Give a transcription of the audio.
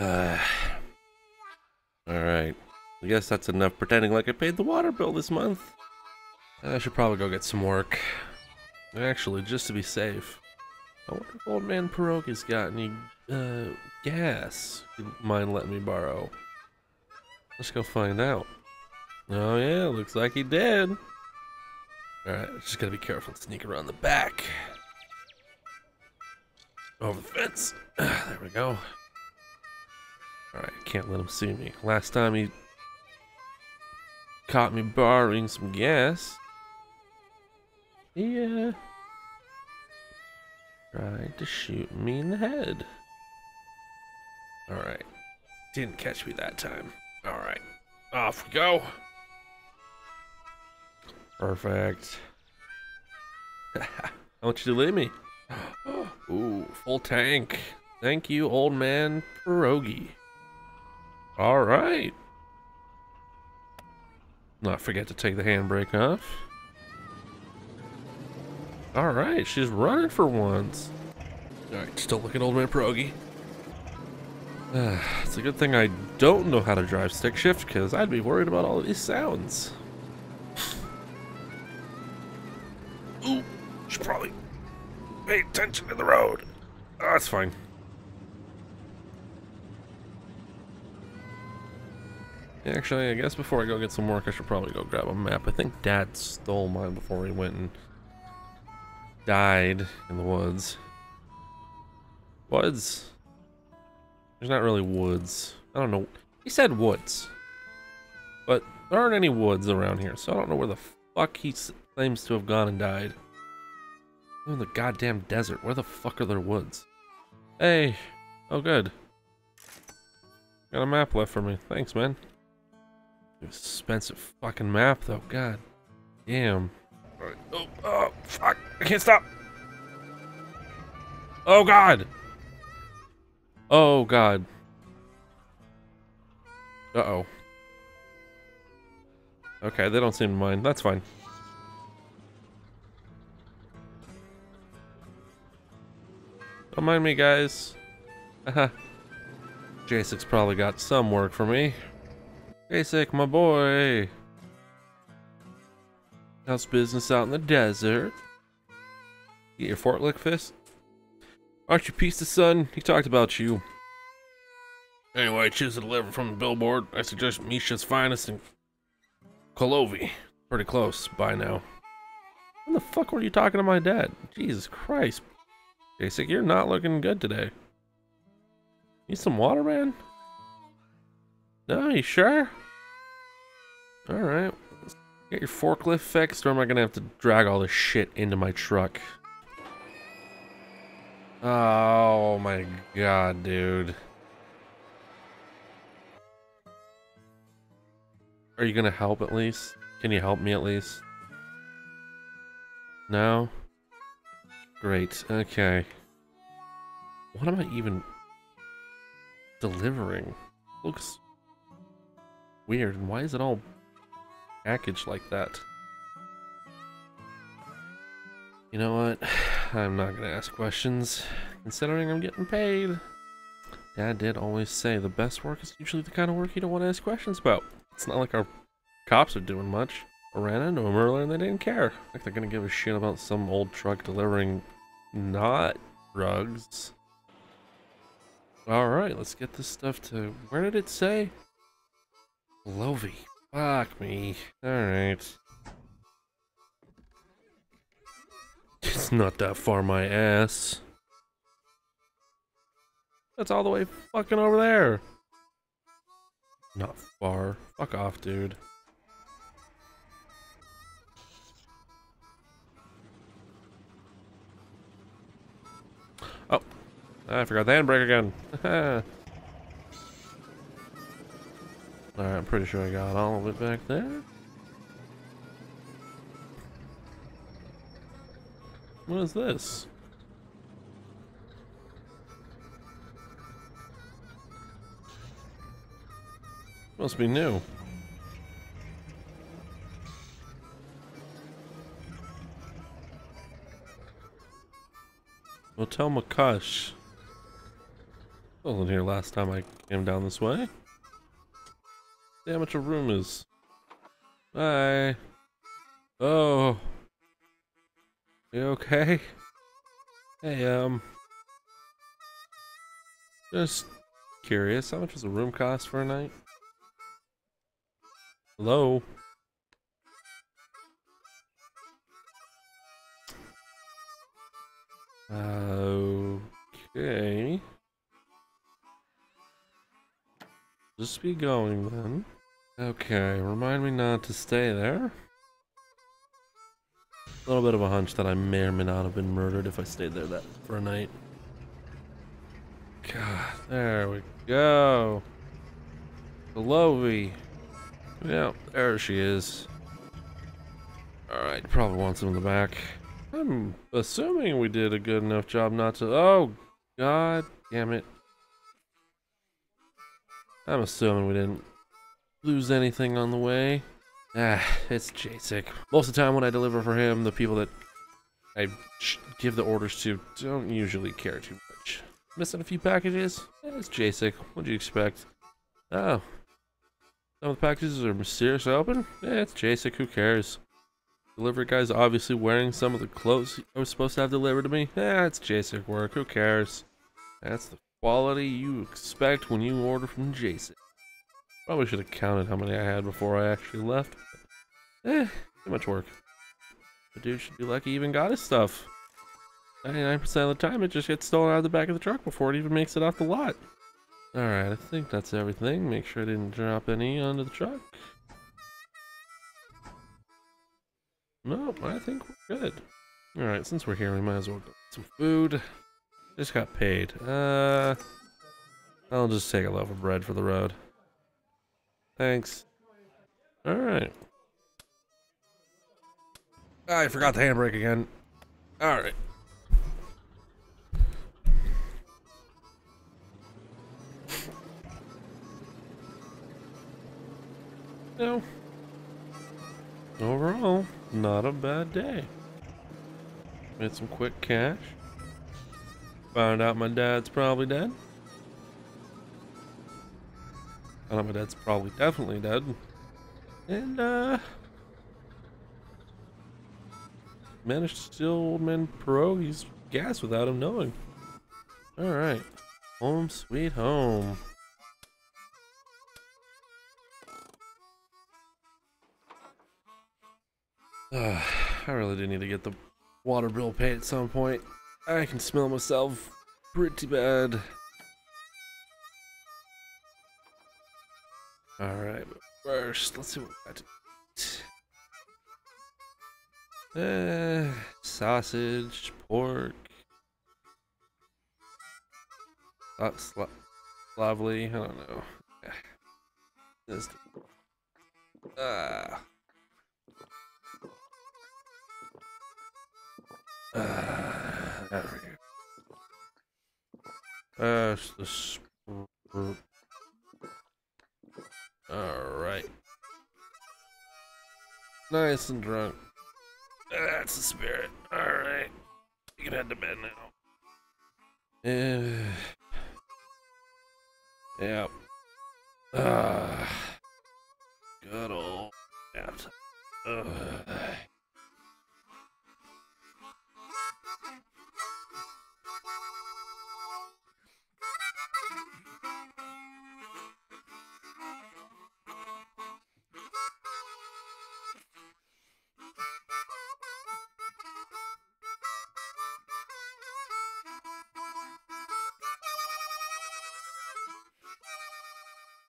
Uh, Alright. I guess that's enough pretending like I paid the water bill this month. I should probably go get some work. Actually, just to be safe. I wonder if old man Pierogi's got any, uh, gas you mind letting me borrow. Let's go find out. Oh yeah, looks like he did. Alright, just gotta be careful and sneak around the back. Over the fence. there we go. Alright, can't let him see me. Last time he caught me borrowing some gas. Yeah. Tried to shoot me in the head. Alright. Didn't catch me that time. Alright. Off we go. Perfect. How much you to leave me? Ooh, full tank. Thank you, old man Pierogi. Alright. Not forget to take the handbrake off. Alright, she's running for once. Alright, still looking old man Pierogi. Uh, it's a good thing I don't know how to drive stick shift, because I'd be worried about all of these sounds. Ooh, should probably pay attention to the road. Oh, that's fine. Actually, I guess before I go get some work, I should probably go grab a map. I think Dad stole mine before he went and died in the woods. Woods? There's not really woods. I don't know. He said woods. But there aren't any woods around here, so I don't know where the fuck he claims to have gone and died. in the goddamn desert. Where the fuck are there woods? Hey. Oh, good. Got a map left for me. Thanks, man. Expensive fucking map, though. God damn. Right. Oh, oh, fuck. I can't stop. Oh, God. Oh, God. Uh-oh. Okay, they don't seem to mind. That's fine. Don't mind me, guys. Haha. Jacek's probably got some work for me. Jacek, my boy. How's business out in the desert? Get your forklift fist? Aren't you piece sun? He talked about you. Anyway, choose to deliver from the billboard. I suggest Misha's finest in Kolovi. Pretty close by now. When the fuck were you talking to my dad? Jesus Christ. Basic, you're not looking good today. Need some water, man? No, you sure? Alright. Get your forklift fixed, or am I gonna have to drag all this shit into my truck? Oh my god, dude. Are you gonna help at least? Can you help me at least? No? Great, okay. What am I even delivering? Looks weird, and why is it all packaged like that? You know what? I'm not gonna ask questions, considering I'm getting paid. Dad did always say the best work is usually the kind of work you don't want to ask questions about. It's not like our cops are doing much. I ran into them earlier and they didn't care. Like they're gonna give a shit about some old truck delivering not drugs. Alright, let's get this stuff to... Where did it say? Lovey. Fuck me. Alright. It's not that far my ass. That's all the way fucking over there. Not far. Fuck off, dude. Oh. Ah, I forgot the handbrake again. pretty sure I got all of it back there. What is this? Must be new. Hotel Makash. Wasn't here last time I came down this way. See how much a room is. Bye. Oh. You okay? Hey, um. Just curious, how much does a room cost for a night? Hello? Just be going then. Okay, remind me not to stay there. A little bit of a hunch that I may or may not have been murdered if I stayed there that for a night. God, there we go. Lovey. Yeah, there she is. Alright, probably wants him in the back. I'm assuming we did a good enough job not to- Oh, god damn it. I'm assuming we didn't lose anything on the way. Ah, it's Jacek. Most of the time when I deliver for him, the people that I give the orders to don't usually care too much. Missing a few packages? Eh, it's Jacek. What'd you expect? Oh. Some of the packages are mysteriously open? Eh, it's Jacek. Who cares? Delivery guy's obviously wearing some of the clothes I was supposed to have delivered to me. Eh, it's Jacek work. Who cares? That's the quality you expect when you order from Jason. Probably should have counted how many I had before I actually left. Eh, too much work. The dude should be lucky he even got his stuff. 99% of the time it just gets stolen out of the back of the truck before it even makes it off the lot. Alright, I think that's everything. Make sure I didn't drop any onto the truck. Nope, I think we're good. Alright, since we're here, we might as well get some food. Just got paid. Uh, I'll just take a loaf of bread for the road. Thanks. Alright. I forgot the handbrake again. Alright. No. Overall, not a bad day. Made some quick cash. Found out my dad's probably dead. I know my dad's probably definitely dead. And, uh... Managed to steal old man Pierogi's gas without him knowing. Alright. Home sweet home. Uh, I really do need to get the water bill paid at some point. I can smell myself pretty bad. Alright, first, let's see what to eat. Uh, sausage, pork. That's lovely. I don't know. Ah. Uh, the. Alright. Nice and drunk. That's the spirit. Alright. You can head to bed now. Yeah. Yep. Ah. Good